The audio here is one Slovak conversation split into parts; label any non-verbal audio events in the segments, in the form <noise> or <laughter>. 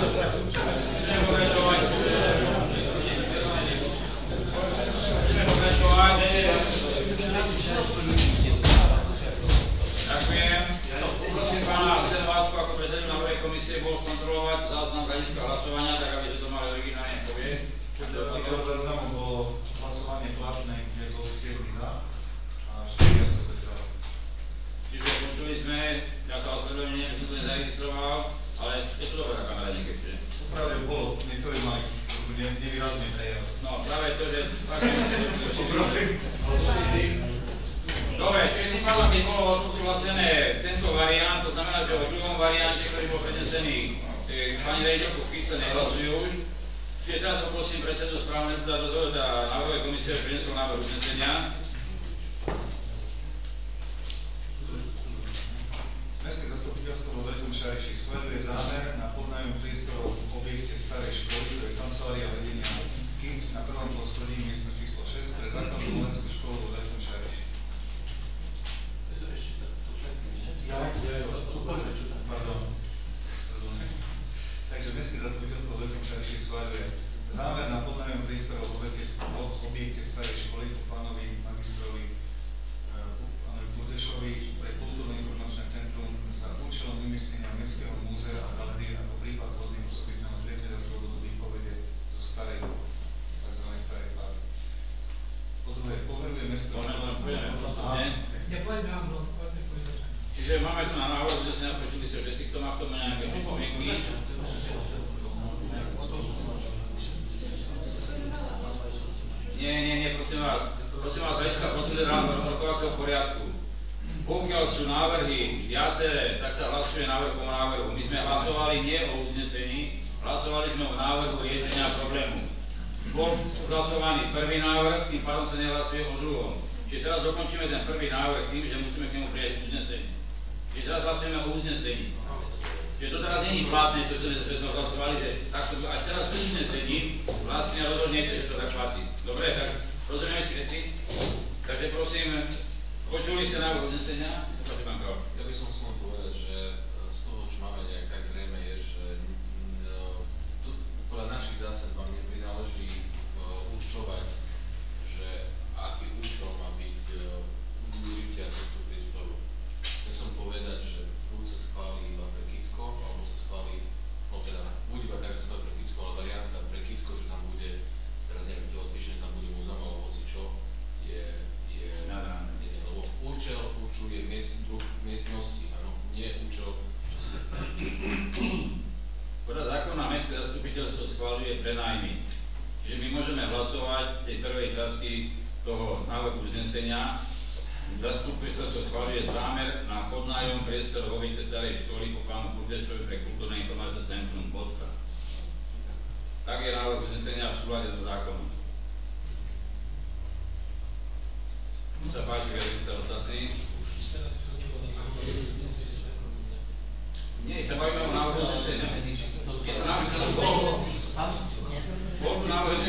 Ďakujem. Prosím pána Servátku ako predsedu návrhej komisie bol skontrolovať záznam hľadiska hlasovania, tak aby to mali originálne povie. Podľa záznamu bolo platné, kde boli 7 za a 4 sa držali. Čiže počuli sme, ja sa ospravedlňujem, že som to nezaregistroval, ale je to dobrá kamera niekedy. Pravde bolo, niektorí mali ne- prejav. No práve to, že... Poprosím, Dobre, čiže tým pádom, keď bolo odsúhlasené tento variant, to znamená, že o druhom variante, ktorý bol prednesený eh, pani rejiteľku Fice, nehlasujú už. Čiže teraz poprosím predsedu správneho teda dozoru a návrhovej komisie, aby prinesol návrh uznesenia. Mestské zastupiteľstvo Šariši sleduje zámer na podnájom priestorov v objekte starej školy, to je kancelária vedenia KINC na prvom poschodí miestno číslo 6 pre základnú vojenskú školu Šariši. Ja, pardon. Takže Mestské zastupiteľstvo Šariši sleduje zámer na podnájom priestorov v objekte, v starej školy po pánovi magistrovi Budešovi pre kultúrne účelom umiestnenia Mestského múzea a galerie ako prípad hodný osobitného zriadeľa z dôvodu výpovede zo starej, tzv. starej pár. Po druhé, poveruje mesto... Postupne. Nepoďme, áno, poďme, poďme. Čiže máme tu na uznesenia, počuli ste, že si kto má k tomu nejaké pripomienky. Nie, nie, nie, prosím vás. Prosím vás, hľadiska procedurálneho rokovacieho poriadku. Pokiaľ sú návrhy viaceré, tak sa hlasuje návrh po návrhu. My sme hlasovali nie o uznesení, hlasovali sme o návrhu riešenia problému. Bol hlasovaný prvý návrh, tým pádom sa nehlasuje o druhom. Čiže teraz dokončíme ten prvý návrh tým, že musíme k nemu prijať uznesenie. Čiže teraz hlasujeme o uznesení. Čiže to teraz není platné, to, čo sme hlasovali, že takto až teraz uznesení vlastne rozhodnete, že to tak platí. Dobre, tak rozumieme si veci? Takže prosím, počuli ste návrh uznesenia? Ja by som chcel povedať, že e, z toho, čo máme nejak tak zrejme, je, že e, tu, podľa našich zásad vám neprináleží e, určovať, že aký účel má byť využitia tohto priestoru. Chcem povedať, že buď sa schváli iba pre Kicko, alebo sa schváli, no teda buď iba tak, že sa schváli pre Kicko, ale varianta pre Kicko, že tam bude, teraz neviem, telocvične tam bude múzeum, alebo hoci čo, je, je, Nad rámec. nie, nie, lebo účel určuje miest, druh miestnosti, áno, nie účel, že si Podľa zákona Mestské zastupiteľstvo schváľuje prenajmy. Čiže my môžeme hlasovať tej prvej časti toho návrhu uznesenia. Zastupuje sa, čo schváľuje zámer na podnájom priestor vo Vice starej školy po pánu Kurdešovi pre kultúrne informačné centrum Bodka. Tak je návrh uznesenia v súlade so zákonom. Nech sa páči, verím sa ostatní. Nie, sa bavíme o návrhu uznesenia. Je to návrh uznesenia. Bol tu návrh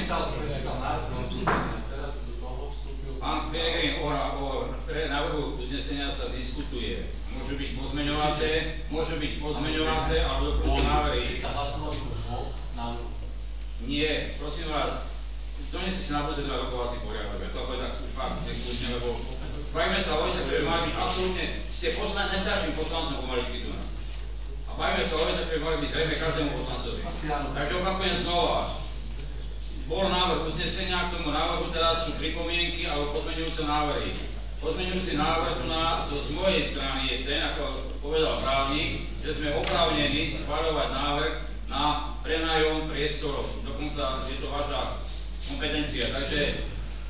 Pán Pelegrín, o, o pre návrhu uznesenia sa diskutuje. Môžu byť pozmeňovacie, môžu byť pozmeňovacie, alebo dokonca návrhy. Nie, prosím vás, doneste si na budúce dva rokovací poriadok. Ja to povedať už fakt neskúšne, lebo bavíme sa o veciach, ktoré mali byť absolútne, ste poslan, nestarším poslancom pomaličky tu. A bavíme sa o veciach, ktoré mali byť zrejme každému poslancovi. Takže opakujem znova, bol návrh uznesenia, k tomu návrhu teraz sú pripomienky alebo pozmeňujúce návrhy. Pozmeňujúci návrh na, zo, z mojej strany je ten, ako povedal právnik, že sme oprávnení schváľovať návrh na prenajom priestorov. Dokonca je to vaša kompetencia. Takže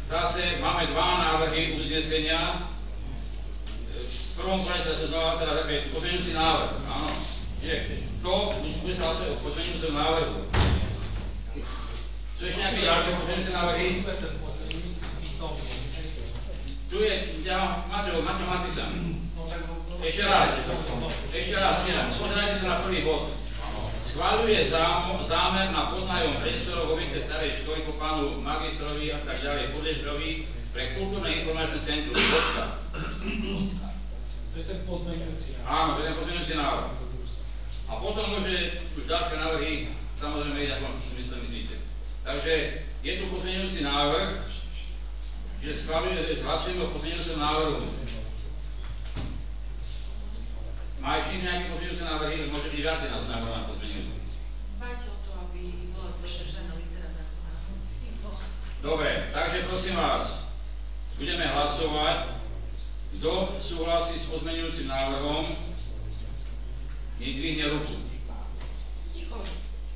zase máme dva návrhy uznesenia. V prvom kole sa znova teda také pozmeňujúci návrh. Áno. Čiže to bude sa hlasovať o pozmeňujúcom návrhu. Sú ešte nejaké ďalšie pozmeňujúce návrhy? Tu je, ja, máte ho, máte ho. Ešte raz, ešte raz, pozerajte sa na prvý bod. Schváľuje zámer na podnájom priestorov v objekte starej školy po pánu magistrovi a tak ďalej Budežrovi pre kultúrne informačné centrum. To je ten pozmeňujúci. Áno, to je ten pozmeňujúci návrh. A potom môže už ďalšie návrhy samozrejme ísť ako si mysle myslíte. Takže je tu pozmeňujúci návrh, že schválujeme, hlasujeme o pozmeňujúcom návrhu. Má ešte nejaké pozmeňujúce návrhy, môže byť viacej na návrh na pozmeňujúci. Dbajte o to, aby bolo dodržané litera zákona. Dobre, takže prosím vás, budeme hlasovať. Kto súhlasí s pozmeňujúcim návrhom, nech dvihne ruku.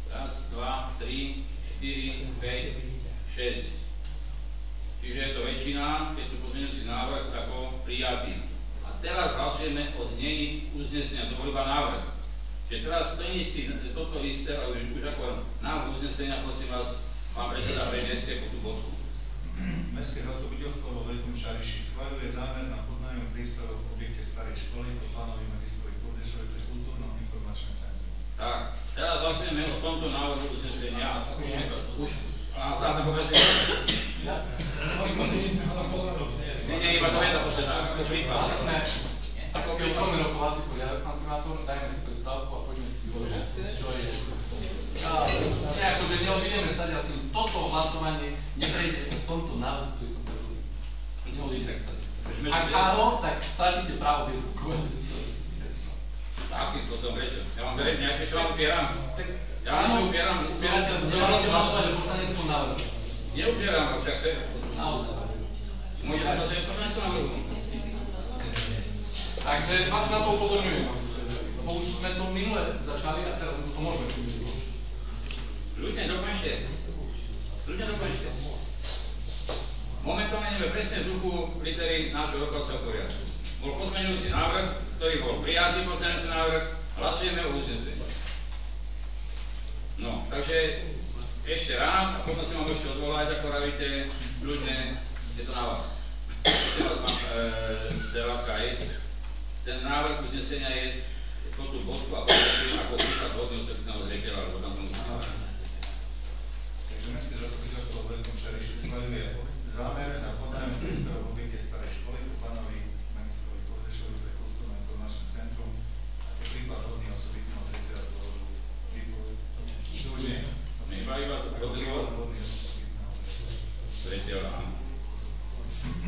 Raz, dva, tri, štyri, päť, šesť. Čiže je to väčšina, je tu pozmeňujúci návrh ako prijatý. Teraz hlasujeme o znení uznesenia, to bol iba návrh. Čiže teraz istý, toto isté, ale už, už ako návrh uznesenia, prosím vás, pán predseda, prenieste po tú bodku. Mestské zastupiteľstvo vo Veľkom Šariši schváľuje zámer na podnájom priestorov v objekte starej školy pod pánovi magistrovi Kurdešovi pre kultúrno-informačné centrum. Tak, teraz hlasujeme o tomto návrhu uznesenia. Už, nie, iba to je to posledná. Ale sme, ako keď otvoríme rokovací poriadok, pán primátor, dajme si prestávku a poďme si vyložiť, čo je. A, nejako, že neodídeme stať a tým toto hlasovanie neprejde o tomto návrhu, ktorý som predložil. Neodíde tak stať. Ak áno, tak stratíte právo tej zvukovej Akým spôsobom, prečo? Ja vám verím nejaké, čo vám upieram? Tak Ja niečo upieram, Zbierate, upieram, budete hlasovať o poslaneckom návrhu. Neupieram, však sa, Naozaj. môžete hlasovať o poslaneckom návrhu. Takže vás na to upozorňujem, ste. Lebo už sme to minule začali a teraz to môžeme. Ľudia, dokončte. Ľudia, dokončte. Momentálne ideme presne v duchu litery nášho rokovacieho poriadku. Bol pozmeňujúci návrh, ktorý bol prijatý pozmeňujúci návrh, hlasujeme o uznesení. No, takže ešte raz, a potom si ma môžete odvolať, ako pravíte, ľudne, je to na vás. Vás, pán e, Deláka, je, ten návrh uznesenia je po tú bodku a potom ako príklad hodný osobitného zreteľa, alebo tam to musí byť. Takže Mestské zastupiteľstvo vo Veľkom Šariši schváľuje zámer na podnájom priestorov v objekte starej školy pod pánovi magistrovi Kurdešovi pre kultúrno-informačné centrum a to prípad hodný osobitného zretela z dôvodu výpovedu. Využijem. Iba, iba to Prípad podľa hodný osobitného zretela. zreteľa, áno.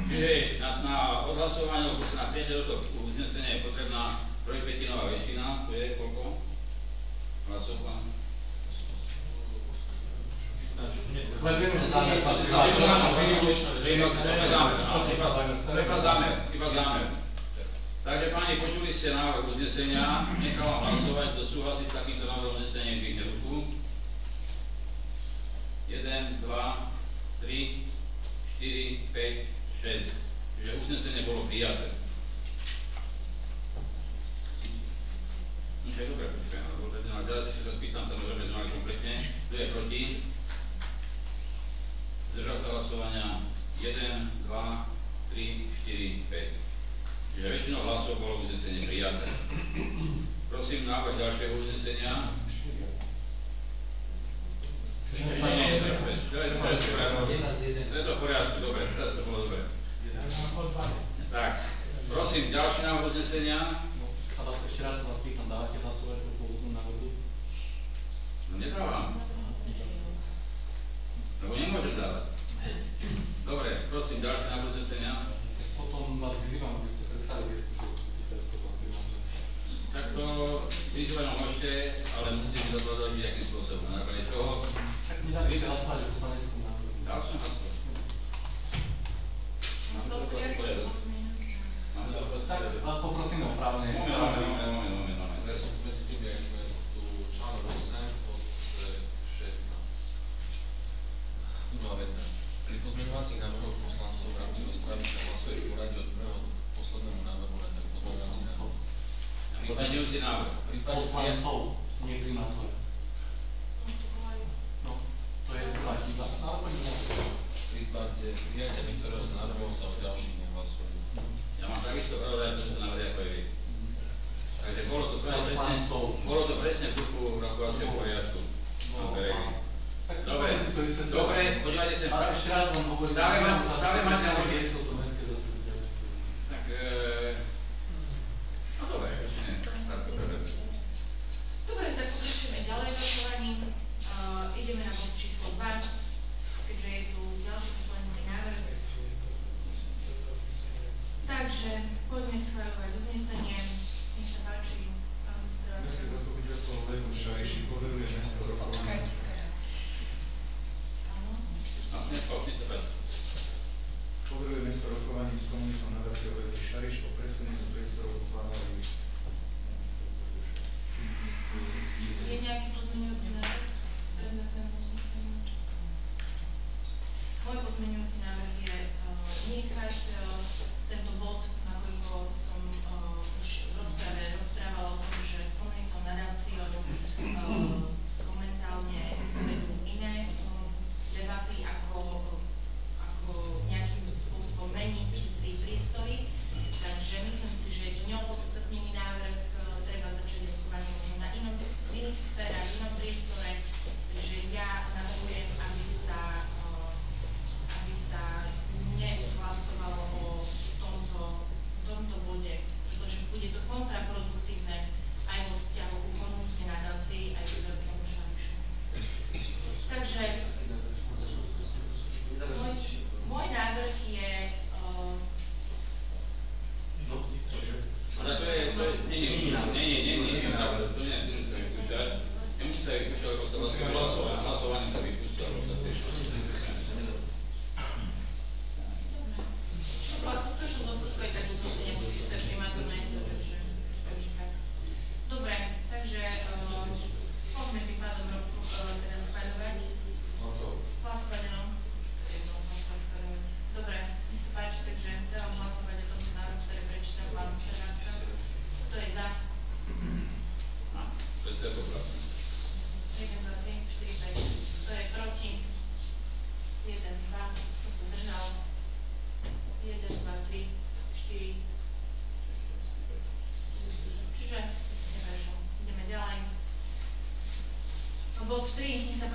Čiže na, na odhlasovanie, alebo sa na prijatie do toho uznesenia je potrebná trojpetinová väčšina, to je koľko? Hlasov, pán? Sledujeme zámer, pán To je primátor. iba- to je iba zámer, áno, iba- to je iba zámer, iba zámer. Takže páni, počuli ste návrh uznesenia, nechávam hlasovať, kto súhlasí s takýmto návrhom uznesenia, dvihne ruku. Jeden, dva, tri, štyri, päť, šesť. Čiže uznesenie bolo prijaté. No však dobre, počkaj, lebo teda na teraz ešte sa spýtam, samozrejme mali kompletne. Kto je proti? Hlasovania 1, 2, 3, 4, 5. Čiže väčšinou hlasov bolo uznesenie prijaté. Prosím, návrh ďalšieho uznesenia. Nie, nie, nie, to je- to je- to je v poriadku. To je to v poriadku, dobre, teraz to bolo dobre. Tak, prosím, ďalší návrh uznesenia. Sa vás ešte raz sa vás pýtam, dávate hlasovať o pôvodnom návrhu? No nedávam, lebo nemôžem dávať. Dobre, prosím, ďalší návrh uznesenia. Potom vás vyzývam, aby ste predstavili, primátor. Tak to vyzvať môžete, ale musíte mi dozvedať, akým spôsobom, na základe čoho. Tak mi dáte hlasovať o poslaneckom návrhu. Dal som hlasovať. Mám to vás poprosím o právne... Moment, moment, moment, moment, moment, moment. Teraz medzi tým, jak sme tu článok 8 od 16. Druhá veta. Pri pozmeňovacích návrhoch poslancov v rámci rozpravy sa hlasuje v poradí od prvého k poslednému návrhu na ten pozmeňovací návrh. Pozmeňujúci návrh. Poslancov, nie primátora. No, to je na to. v prípade prijatia niektorého z návrhov sa o ďalších nehlasuje. Ja mám takisto pravda, ako to návrh ako aj vy. Takže bolo to presne, bolo to presne v duchu rokovacieho poriadku. No, Dobre, dobre, podívajte sa. Ale ešte raz vám hovorím, Stále máte- vás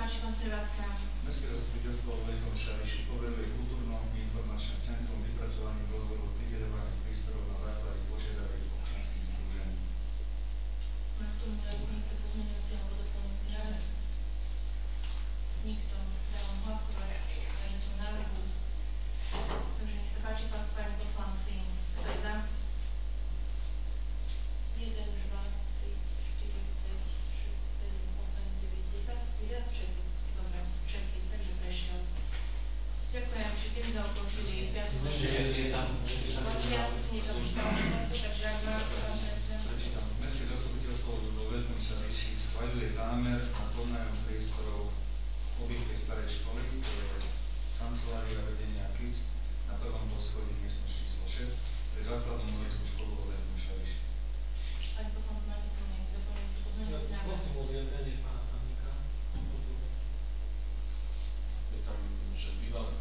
informačnom prevádzka. Mestský zastupiteľstvo slovo Veľkom Šariši poveruje kultúrno-informačné centrum vypracovaním rozhovoru prideľovaných prístrojov na základe požiadaviek občanských združení. Má k tomu nejakú nejaké pozmeňujúce alebo doplňujúce návrhy? Nikto. Dávam hlasovať o tomto návrhu. Takže nech sa páči, páči, páni poslanci. Kto je za? Jeden. zámer na podnájom priestorov obývke starej školy, to je kancelária vedenia KIC na prvom poschodí miestnosti číslo 6 pre základnú umeleckú školu vo Veľkom Šaviši. Pani poslanci, máte tu niekto doplňujúci pozmeňujúci návrh? Prosím o vyjadrenie pána Panika. Je tam, že bývalé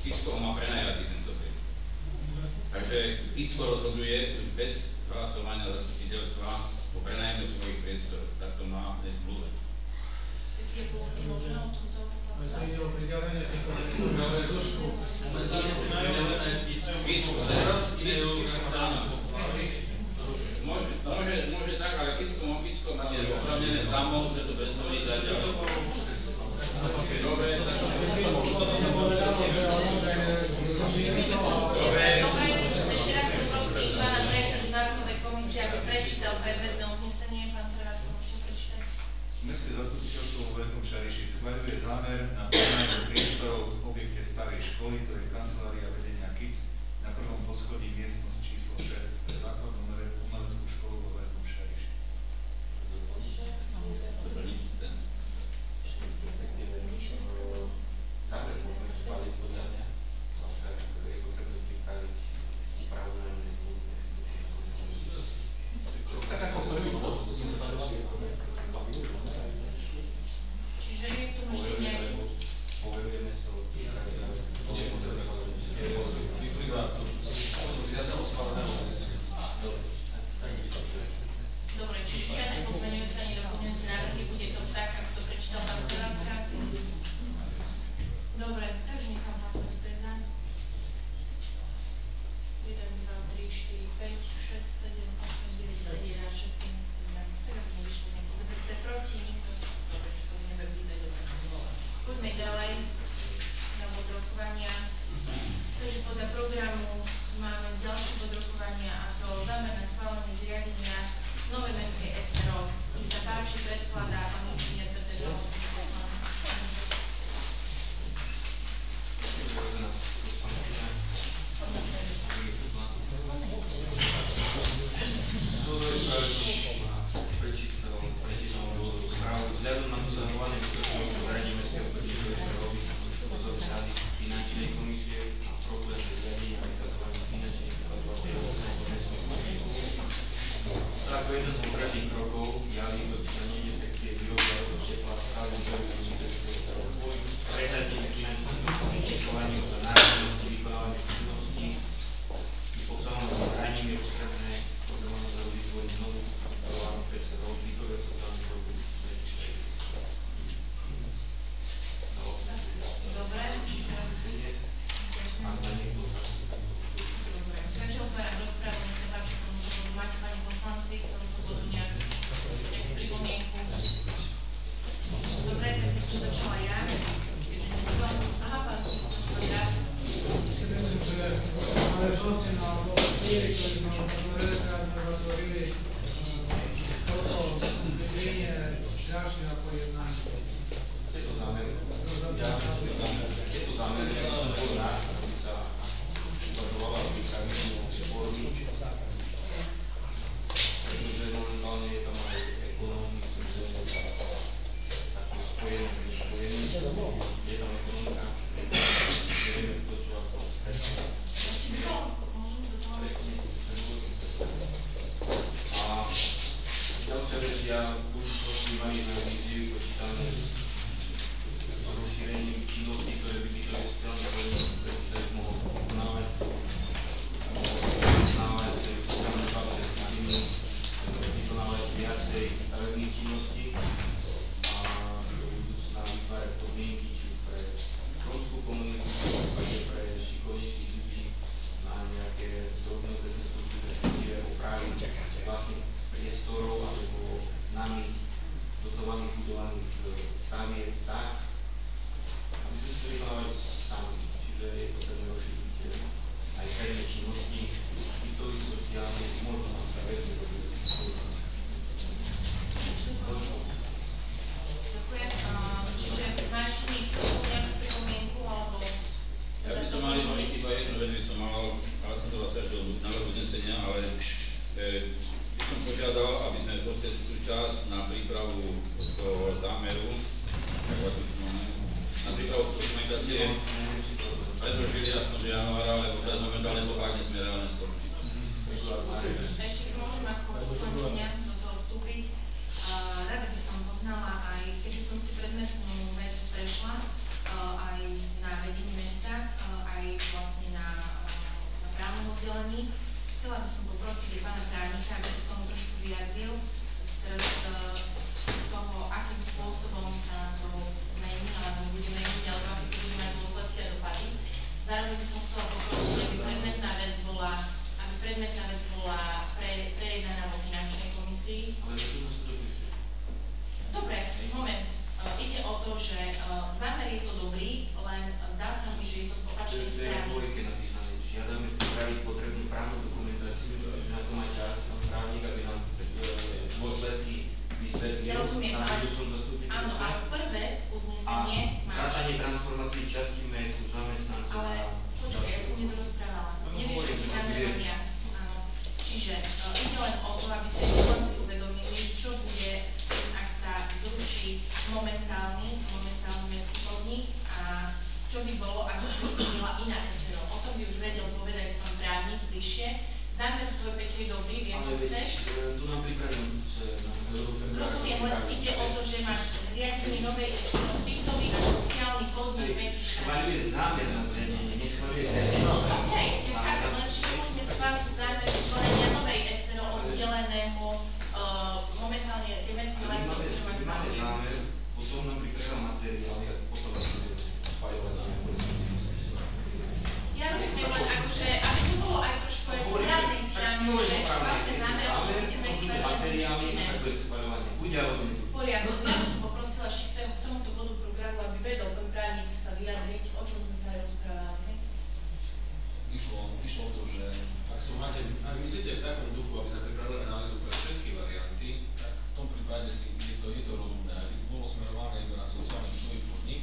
Písko má prenajatý tento byt. Takže Písko rozhoduje už bez hlasovania zastupiteľstva o prenajme svojich priestorov. Tak to má dnes zmluve. Môže, tak, ale Písko má Písko, je opravnené samo, že to bez zvolí zatiaľ prečítal predvedné uznesenie, pán Servátko, môžete prečítať. Mestské zastupiteľstvo vo Veľkom Čariši schvaľuje zámer na prenajmu priestorov v objekte starej školy, to je kancelária vedenia KIC, na prvom poschodí miestnosť číslo 6, to je základnú umeleckú školu. Náležnosti na tie, ktorí ma veľakrát hovorili, toto zvedenie ďalšie ako jednanie. Je to zámer. To za- Ja, je to zámer, ja som bol náš, aby sa uvažovala o vypravení formy. Pretože momentálne je tam aj ekonóm, myslím, že je taký spojený, nespojený. Je tam ekonomika, nevieme to, čo ako predstavuje. Ešte by bolo, môžem do toho? A ďalšia vec, ja v budúcnosti mali na víziu počítame s rozšírením činností, ktoré by bytové sociálne podniky pre mohol vykonávať. Vykonávať sociálne práce s nami, vykonávať viacej stavebných činností a do budúcna vytvárať podmienky, či už pre romskú komunitu, prípadne pre šikovnejších ľudí na nejaké drobné rekonstrukcie, respektíve opravy vlastne priestorov alebo nami dotovaných budovaných e, stavieb tak, aby sme si vykonávali sami. Čiže je potrebné rozšíriť e, aj verejné činnosti, bytových sociálnych, možno nastaviť robiť. Ďakujem. A, Čiže máš niekto nejakú pripomienku alebo... Ja by som mal iba iba jednu vec by som mal, ale som to vlastne do návrhu uznesenia, ale e, by som požiadal, aby sme proste tú čas na prípravu toho zámeru, ako tu máme, na prípravu dokumentácie, predložili jasno, že januára, lebo teraz momentálne to fakt nie sme reálne schopní. Ešte môžem ako poslankyňa do toho vstúpiť. A Rada by som poznala aj, keďže som si predmetnú vec prešla, a, aj na vedení mesta, a, aj vlastne na, na právnom oddelení. Chcela by som poprosiť aj pána právnika, aby sa k tomu trošku vyjadril z, z toho, akým spôsobom sa to zmení, alebo bude meniť, alebo aké to bude mať dôsledky a dopady. Zároveň by som chcela poprosiť, aby predmetná vec bola, aby predmetná vec bola pre, prejednaná vo finančnej komisii. Ale to sa dopíše. Dobre, moment. Ide o to, že uh, zámer je to dobrý, len zdá sa mi, že je to z opačnej strany. Žiadame pripraviť potrebnú právnu dokumentáciu, že na to má čas pán právnik, aby nám e, dôsledky vysvetlil. Ja rozumiem, ale-. Áno, ale prvé uznesenie vrátanie máš, transformácií časti mestu zamestnancov. ale počkaj, ja som nedorozprávala. No, Nevieš, hovorím, aký že zámer mám ja. Čiže uh, ide len o to, aby sa momentálny, momentálny mestský podnik a čo by bolo, ak by sa iná SRO. O tom by už vedel povedať pán právnik bližšie. Zámer tvoj Peťo je dobrý, viem, čo chceš. e, tu nám pripravím februára. Rozumiem, len ide o to, že máš zriadenie novej SRO, bytový a sociálny podnik bez Schváľuje zámer na zriadenie, neschváľuje zriadenie. OK, chápem, len či nemôžeme schváliť zámer vytvorenia novej SRO oddeleného uh, momentálne tie mestské my lesy, ktoré záujem. zámer, potom nám pripravil materiály a potom nejakú Ja rozumiem, len akože, aby to bolo aj trošku aj po právnej že strane, že schválne zámer, potom schváľovať niečo iné. poriadku, ja by som poprosila ešte k tomuto bodu programu, aby vedel pán právnik sa vyjadriť, o čom sme sa aj rozprávali. Išlo, išlo to, že ak, sú, máte, ak myslíte v takom duchu, aby sa pripravili analýzu pre všetky varianty, tak v tom prípade si idete to, je to rozumné. Bolo smerované iba na sociálny bytový podnik,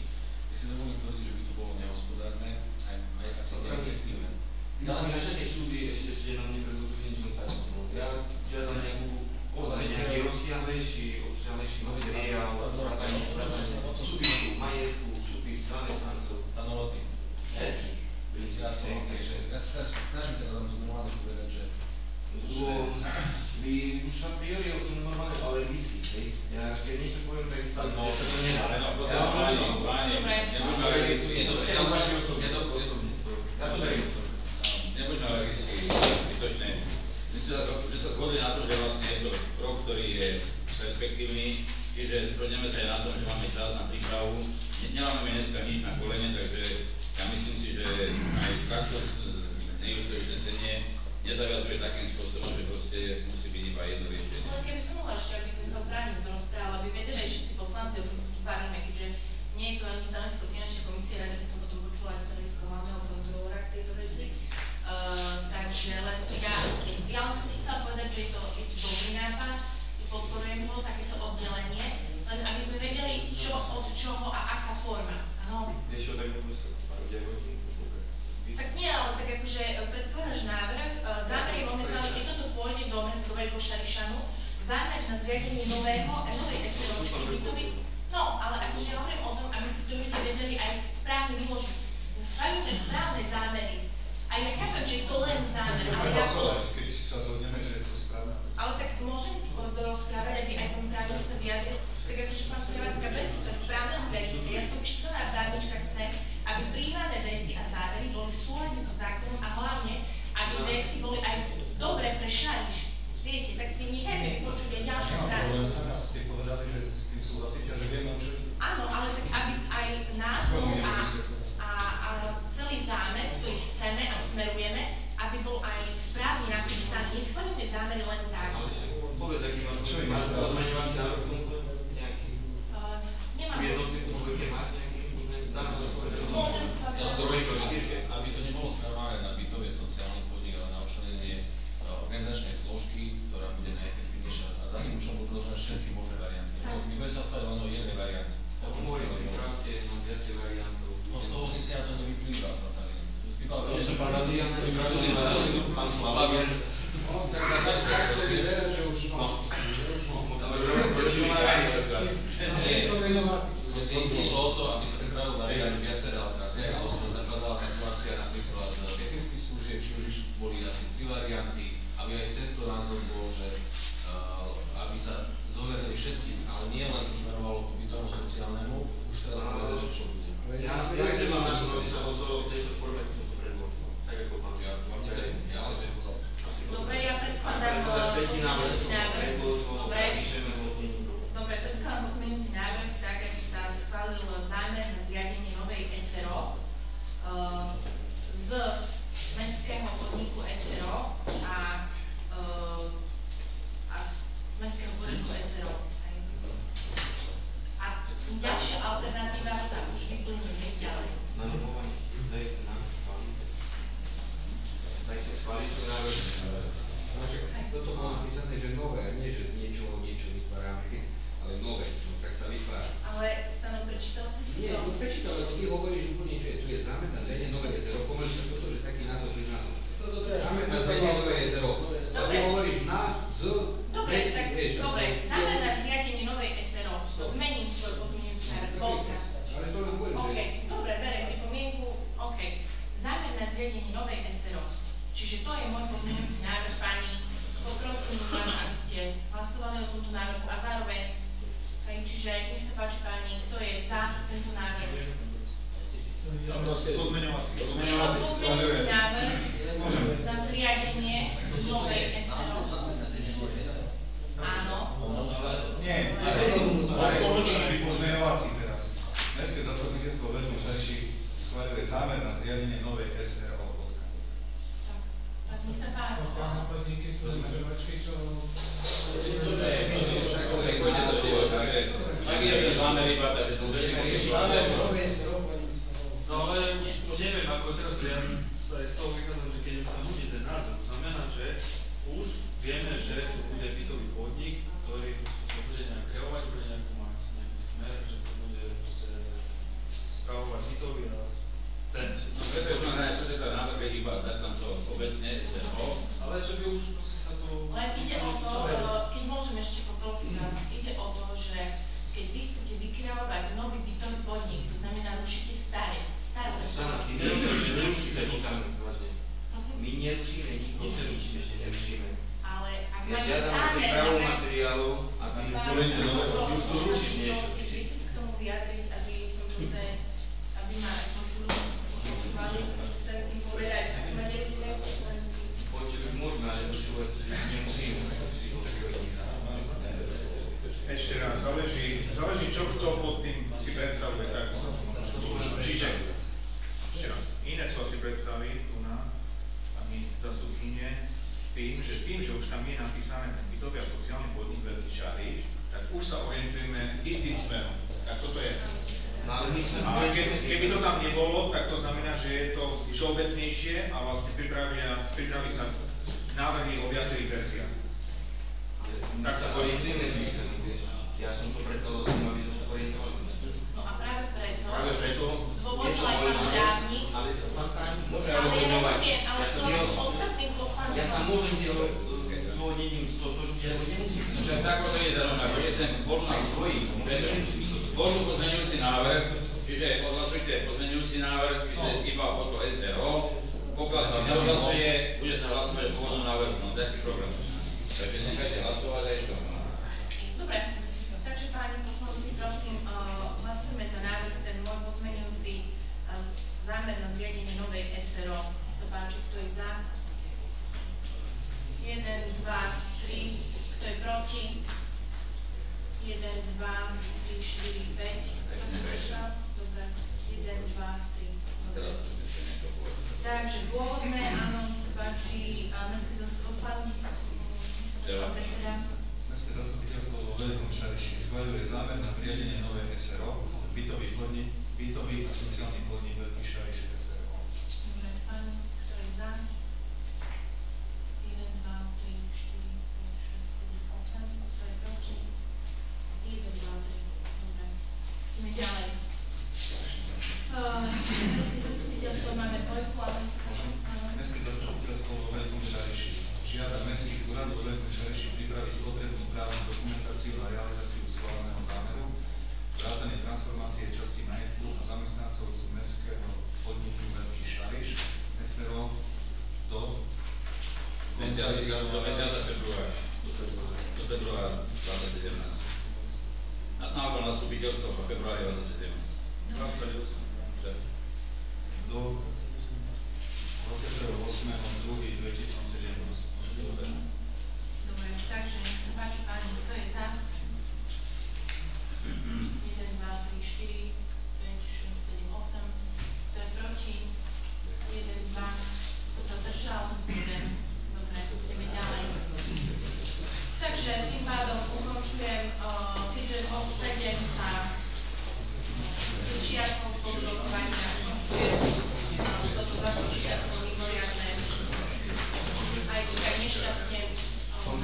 ja si dovolím tvrdiť, že by to bolo nehospodárne, aj, aj asi neefektívne. Ja len že tie súdy ešte ste nám nepredložili nič takéto. Ja žiadam nejakú ozaj nejaký rozsiahlejší, obsiahlejší materiál, vrátanie súpisu majetku, súpis zamestnancov. Pán Novotný, Hej. ja som, takže ja sa snažím teda tam zmenovane povedať, že Lebo vy už sa priori o tom normálne alergický, hej? Ja keď niečo poviem, tak sa No, to nedá. ale no, Ja pozor, páni, páni, alergickí. Je to, ja uvažujem osobne, ja to osobne. Ja to verím osobne. Nebuďme alergickí, zbytočné. My sme sa, že sa zhodli na tom, že vlastne je to rok, ktorý je perspektívny, čiže zhodneme sa aj na tom, že máme čas na prípravu. Ne- Nemáme my dneska nič na kolene, takže ja myslím si, že aj takto nejúce uznesenie nezaviazuje takým spôsobom, že proste musí byť iba jedno riešenie. Ale keby som mohla ešte, aby to právne to rozprával, aby vedeli aj všetci poslanci, o čom sa tu bavíme, keďže nie je to ani stanovisko finančnej komisie, rada by som potom počula aj stanovisko hlavného kontrolóra k tejto veci. Uh, takže len ja, ja len som chcela povedať, že je to, je to dobrý nápad, podporujem ho, takéto oddelenie, len aby sme vedeli, čo, od čoho a aká forma. Áno, Vieš, tak môžeme sa pár ľudia tak nie, ale tak akože e, predkladáš návrh, e, zámer je momentálne, keď toto pôjde do, do Veľkého Šarišanu, zámer na zriadenie nového, novej SROčky bytový, no, ale akože ja hovorím o tom, aby si to ľudia vedeli aj správne vyložiť. Schváľujeme správne zámery. A ja chápem, že je to len zámer, ale ja hlasovať, keď sa zhodneme, že je to správne. ale tak môžem to rozprávať, aby aj pán právnik sa vyjadril, tak akože pán Srevatka, berte to správneho hľadiska. Ja som študová právnička, chcem, aby príjmané veci a závery boli v súlade so zákonom a hlavne, aby veci boli aj dobre pre šariš. Viete, tak si nechajme vypočuť aj ďalšiu stranu. Len sa nás ste povedali, že s tým súhlasíte že vieme, že Áno, ale tak aby aj názov a, a, a celý zámer, ktorý chceme a smerujeme, aby bol aj správne napísaný. Neschváľujeme zámery len tak. Povedz, aký máš Čo máš pozmeňovací návrh tomu nejaký? Uh, nemám. V jednotnej dvojke máš nejaký? To. Môžem Druhej časti. aby to nebolo smerované na bytový sociálny podnik, ale na učlenenie e, organizačnej zložky, ktorá bude najefektívnejšia. A za tým účelom budú doložené všetky možné varianty. My budeme sa stavať len o jednej variante. O kontraste, mám viacej variantov. No z toho uznesenia to nevyplýva, Natália. Vyplýva to, že pán Adrian, pán Slavák. No, Vlastne išlo o to, aby sa pripravil variant viaceré alternatív, alebo sa zakladala kalkulácia napríklad z technických služieb, či už boli asi tri varianty, aby aj tento názor bol, že uh, aby sa zohľadili všetky, ale nie len sa smerovalo k bytomu sociálnemu, už teraz povedať, že čo bude. Ja, ja trvám na tom, aby sa rozhodol v tejto forme, ako to predložil. Tak ako pán Ja vám neverím, ja ale čo to Dobre, ja predkladám eh, Prekladáš tretí návrh, pozmeňujúci návrh. Dobre, píšeme ho v nemu. dobre, predkladám pozmeňujúci návrh tak, aby sa schválil zámer na zriadenie novej SRO eh, z mestského podniku SRO a, eh, a z z mestského podniku SRO. Hej. A ďalšia alternatíva sa už vyplynie hneď ďalej. Na nomovanie, dajte nám schváliť. Dajte schváliť ten návrh. Toto bolo napísané, že nové, nie, že z niečoho niečo vytvárame, <laughs> ale nové, no tak sa vytvára. Ale Stano, prečítal si si Nie, to? no prečítal, lebo ty hovoríš úplne, že tu je zámer na zriadenie nové jezero, pomôžeš toto, že taký názov, že názov. Zámer na zriadenie nové jezero. A ty hovoríš na, z, Dobre, bez tak, tých, vieš, dobre, a- zámer na zriadenie novej SRO. Zmením svoj pozmeňujúci návrh. Bodka. Ale to len hovorím, OK, že dobre, berem pripomienku. OK. Zámer na zriadenie novej SRO. Čiže to je môj pozmeňujúci návrh, pani. Poprosím vás, aby ste hlasovali o tomto návrhu a zároveň, hej, čiže nech sa páči pani, kto je za tento návrh? Pozmeňovací. Je to Pozmeňovací pozmeňujúci schváľuje. návrh na zriadenie novej SRO. Áno. Nie, by pozmeňovací teraz. Mestské zastupiteľstvo veľmi Šariši schváľuje zámer na zriadenie novej SRO. Tak, mi sa páči. Je to zámer iba to bude No ale už, neviem, ako teraz ja sa aj z toho vychádzam, že keď už tam bude ten názov, znamená, že už vieme, že to bude bytový podnik, ktorý bude nejak kreovať, bude nejakú mať nejaký smer, že to bude proste spravovať bytový a ten. Preto už mám rád, teda návrh je iba dať tam to obecne SRO. Ale že by už proste sa to... Len ide o to, keď môžem ešte poprosiť vás, ide o to, že keď vy chcete vykreovať nový bytový podnik, to znamená rušíte staré, staré. Nerušíte, nerušíte nikam. My nerušíme nikoho, ešte nerušíme napríklad- materiálov, aby Pán Zvolíte nové, kontrolór, už to niečo. Viete sa k tomu vyjadriť, aby som zase, aby ma aj počuli, počúvali, chcem tým povedať, ak ma poslanci. Počuť možno, ale počúvať nemusím. Ešte raz, záleží, záleží čo kto pod tým si predstavuje. Tak. Čiže, ešte raz, Ines si predstaví tu na pani zastupkynie s tým, že tým, že už tam je napísané ten bytový a sociálny podnik Veľký Šariš, tak už sa orientujeme istým smerom. Tak toto je. No ale keby, keby to tam nebolo, tak to znamená, že je to všeobecnejšie a vlastne pripraví, pripraví sa návrhy o viacerých verziách. Tak sa orientujeme. Ja som to preto som aby sme sa orientovali. No a práve preto, Práve preto zdôvodnil aj pán právnik, ale pán právnik môže ale ja ovplyvňovať. si viem, ale poslancov. Ja sa môžem tie zdôvodnením stotožniť, alebo nemusím. Však tak to je zrovna, bude sem bol na svojich, bol pozmeňujúci návrh, čiže odhlasujte pozmeňujúci návrh, čiže iba o to SRO, pokiaľ sa neodhlasuje, bude sa hlasovať o pôvodnom návrhu, no to je taký problém. Takže nechajte hlasovať aj to. Dobre, takže páni poslanci, prosím, uh, hlasujme za návrh, ten môj pozmeňujúci a z- zámer na zriadenie novej SRO. Sa páči, kto je za? Jeden, dva, tri. Kto je proti? Jeden, dva, tri, štyri, päť. Kto sa zdržal? Dobre. Jeden, dva, tri. Teraz Dobre. Takže pôvodné, áno, sa páči, a mestský zastup, pán, predseda. Mestské zastupiteľstvo vo Veľkom Šariši schváľuje zámer na zriadenie novej SRO, bytový podnik, bytový a sociálny podnik Veľký Šariš SRO. Dobre, pán, kto je za? 3, 4, 5, 6, 7, 8. Kto je proti? 1, 2. Kto sa zdržal? 1. Dobre, ideme ďalej. Takže tým pádom ukončujem, keďže od 7 sa vyčiarkol z bodu rokovania, ukončujem toto zastupiteľstvo mimoriadne aj tak nešťastne uh,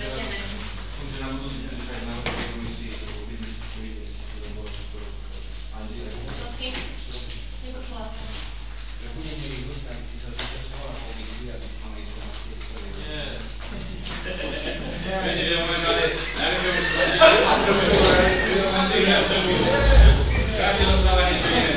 Že